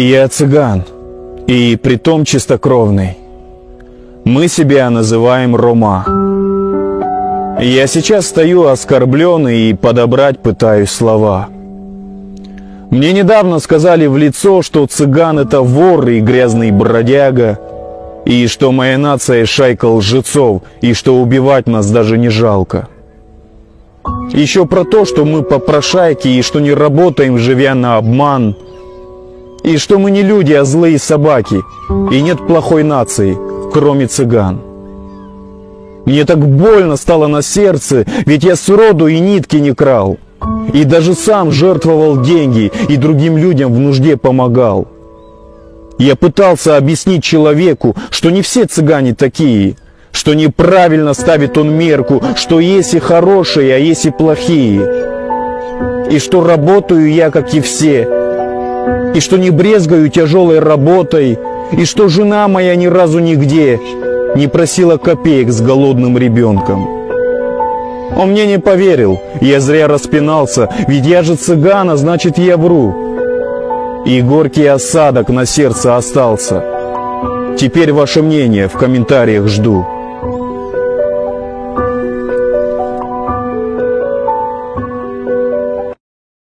Я цыган, и притом чистокровный. Мы себя называем Рома. Я сейчас стою оскорбленный и подобрать пытаюсь слова. Мне недавно сказали в лицо, что цыган это вор и грязный бродяга, и что моя нация шайка лжецов, и что убивать нас даже не жалко. Еще про то, что мы попрошайки, и что не работаем, живя на обман, и что мы не люди, а злые собаки, и нет плохой нации, кроме цыган. Мне так больно стало на сердце, ведь я сроду и нитки не крал. И даже сам жертвовал деньги и другим людям в нужде помогал. Я пытался объяснить человеку, что не все цыгане такие, что неправильно ставит он мерку, что есть и хорошие, а есть и плохие. И что работаю я, как и все, и что не брезгаю тяжелой работой, и что жена моя ни разу нигде не просила копеек с голодным ребенком. Он мне не поверил, я зря распинался, ведь я же цыгана, значит я вру. И горький осадок на сердце остался. Теперь ваше мнение в комментариях жду.